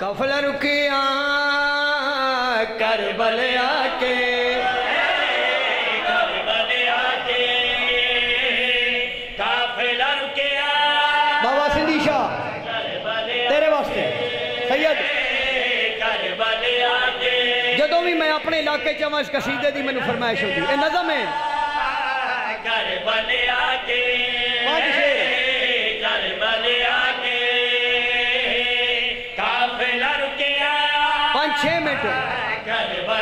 कफल रुकिया कर बलिया के बाबा सिंधी शाह तेरे वास्ते। मैं अपने इलाके च आवा इस कसीदे की मैं फरमायश होगी नजम है।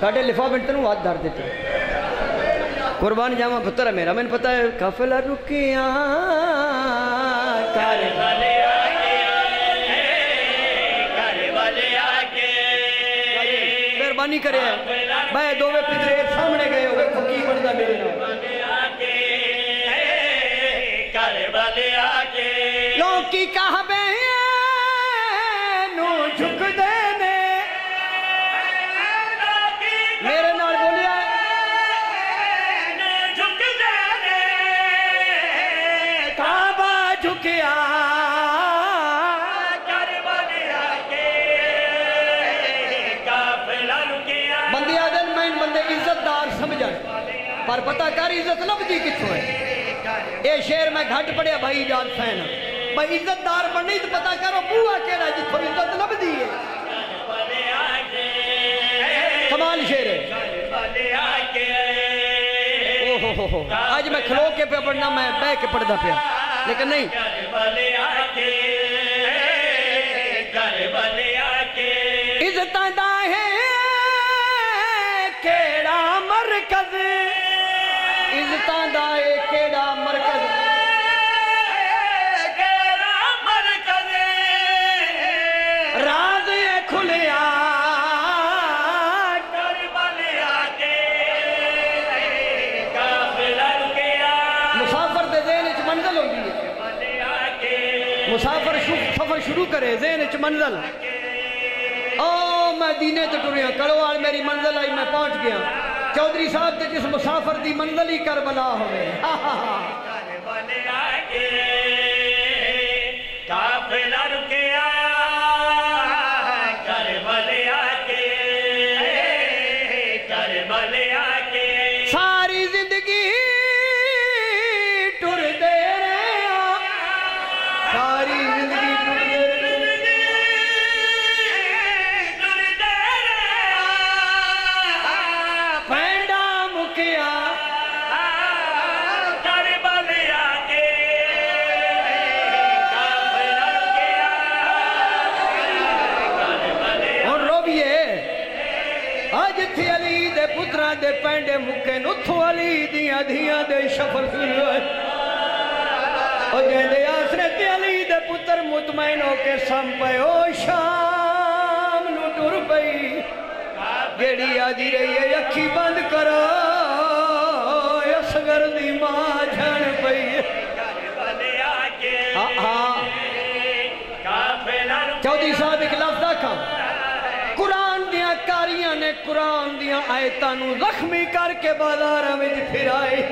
साढ़े लिफाफे तेन हाथ धर देते कुरबान जावा पुत्र है मेरा मैंने पता है काफिला रुकिया मेहरबानी करे मैं दो पिछले सामने झुकिया पर पता कर इज़्ज़त लगती कितों है? ये शेर मैं घट पढ़िया भाई जान फ़ैन हाँ। भाई इज्जतदार बनने तो पता करो बुआ के जितो इज़्ज़त लगती है। कमाल शेर है। ओहो हो हो। अज मैं खलो के पे पढ़ना, मैं बह के पढ़ता पे लेकिन नहीं। इज़्ज़त खुलिया मुसाफर के दिन च मंजिल होगी मुसाफर सफ़र शुरू करे जेन च मंजिल। आओ मैं दीने तो टुरिया, कड़ोवाल मेरी मंजिल आई, मैं पहुँच गया। चौधरी साहब ते जिस मुसाफर की मंजिल ही कर बला हो। काफिला दिया दे पेंडे मुके नुथ वाली दिया धिया दे शफल ओ जेंदे आसरे ते दे पुत्र मुतमैन होके सम पयो शाम नु टुर पई। गेड़ी आदि रही है अखी बंद करो असगर दी माँ झण पई। हाँ हाँ चौधरी साहब एक लफ्ज का ਨੇ ਕੁਰਾਨ ਦੀਆਂ ਆਇਤਾਂ ਨੂੰ ਜ਼ਖਮੀ ਕਰਕੇ ਬਾਜ਼ਾਰਾਂ ਵਿੱਚ ਫਿਰਾਏ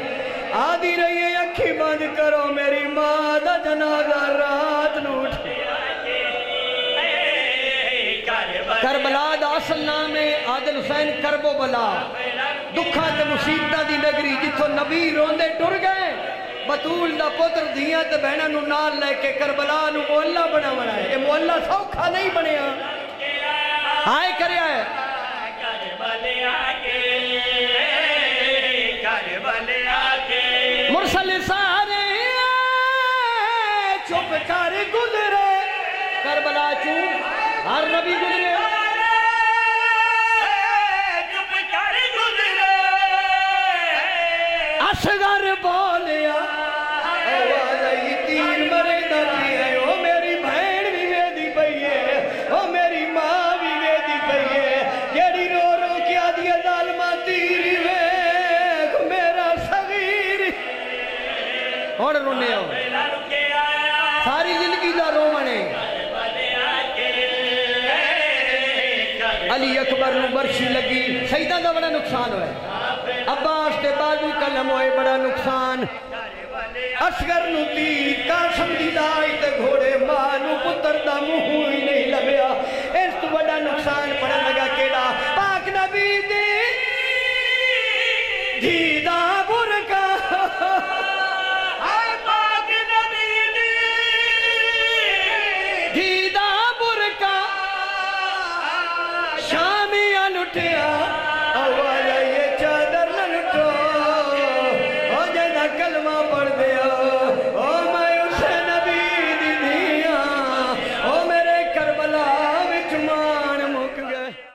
ਆਦੀ ਰਹੀ ਹੈ ਅੱਖੀ ਬੰਦ ਕਰੋ ਮੇਰੀ ਮਾਂ ਦਾ ਜਨਾਜ਼ਾ ਰਾਤ ਨੂੰ ਉਠਿਆ ਕਰਬਲਾ ਦਾ ਅਸਲ ਨਾਮ ਹੈ ਆਦਲ ਹੁਸੈਨ ਕਰਬੋ ਬਲਾ ਦੁੱਖਾਂ ਤੇ ਮੁਸੀਬਤਾਂ ਦੀ ਨਗਰੀ ਜਿੱਥੋਂ ਨਬੀ ਰੋਂਦੇ ਟੁਰ ਗਏ ਬਤੂਲ ਦਾ ਪੁੱਤਰ ਧੀਆਂ ਤੇ ਭੈਣਾਂ ਨੂੰ ਨਾਲ ਲੈ ਕੇ ਕਰਬਲਾ ਨੂੰ ਮੁਹੱਲਾ ਬਣਾਉਣਾ ਹੈ ਇਹ ਮੁਹੱਲਾ ਸੌਖਾ ਨਹੀਂ ਬਣਿਆ नबी गुजरे। करबला चू हर नबी गुजरे। असगर बोलिया। तीर मरे नबी अकबर नु लगी। शहीदा का बड़ा नुकसान होया। अब्बास के बाजू कलम होए, बड़ा नुकसान। असगर नु का घोड़े माँ पुत्र